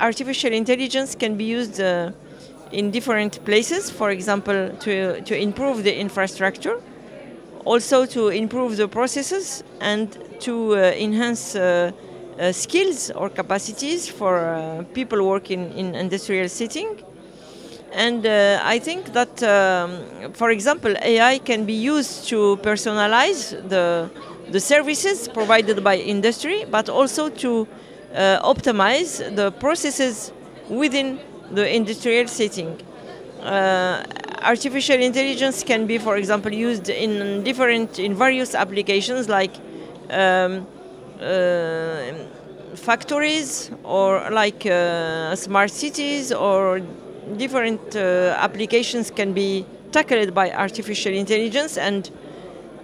Artificial intelligence can be used uh, in different places, for example, to, to improve the infrastructure, also to improve the processes and to uh, enhance uh, uh, skills or capacities for uh, people working in industrial setting. And uh, I think that, um, for example, AI can be used to personalize the, the services provided by industry, but also to optimize the processes within the industrial setting. Uh, artificial intelligence can be, for example, used in different, in various applications like um, uh, factories or like uh, smart cities or different uh, applications can be tackled by artificial intelligence and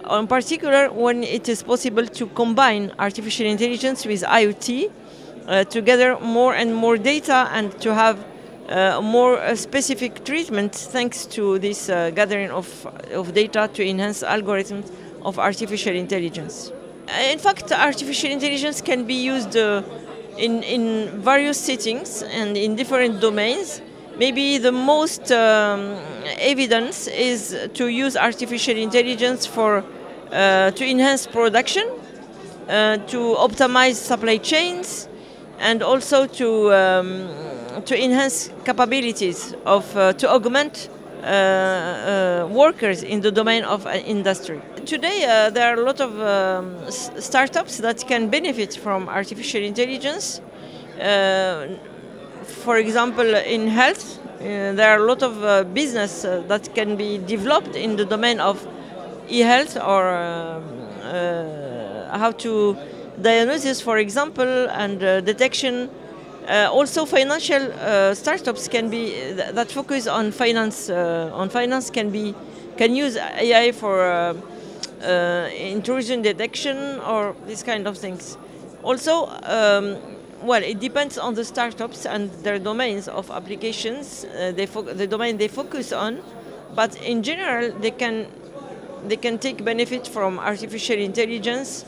in particular when it is possible to combine artificial intelligence with IoT uh, to gather more and more data and to have uh, more uh, specific treatment thanks to this uh, gathering of, of data to enhance algorithms of artificial intelligence. In fact, artificial intelligence can be used uh, in, in various settings and in different domains. Maybe the most um, evidence is to use artificial intelligence for uh, to enhance production, uh, to optimize supply chains, and also to um, to enhance capabilities of uh, to augment uh, uh, workers in the domain of uh, industry. Today, uh, there are a lot of um, startups that can benefit from artificial intelligence. For example, in health, uh, there are a lot of uh, business uh, that can be developed in the domain of e-health or um, uh, how to diagnosis, for example, and uh, detection. Uh, also, financial startups can be th- that focus on finance. On finance can be can use AI for intrusion detection or these kind of things. Also, um, well, it depends on the startups and their domains of applications. Uh, they the domain they focus on, but in general, they can they can take benefit from artificial intelligence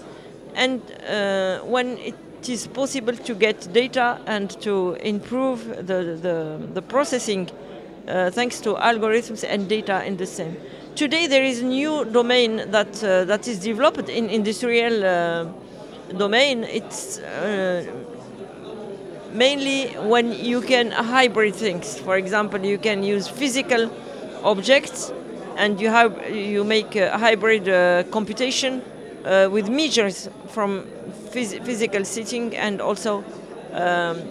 and uh, when it is possible to get data and to improve the, the, the processing uh, thanks to algorithms and data in the same. Today there is a new domain that, uh, that is developed in industrial uh, domain. It's uh, mainly when you can hybrid things. For example, you can use physical objects and you have you make a hybrid uh, computation uh, with measures from phys- physical setting and also um,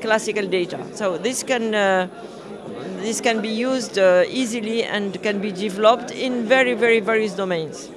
classical data. So this can uh, this can be used uh, easily and can be developed in very very various domains.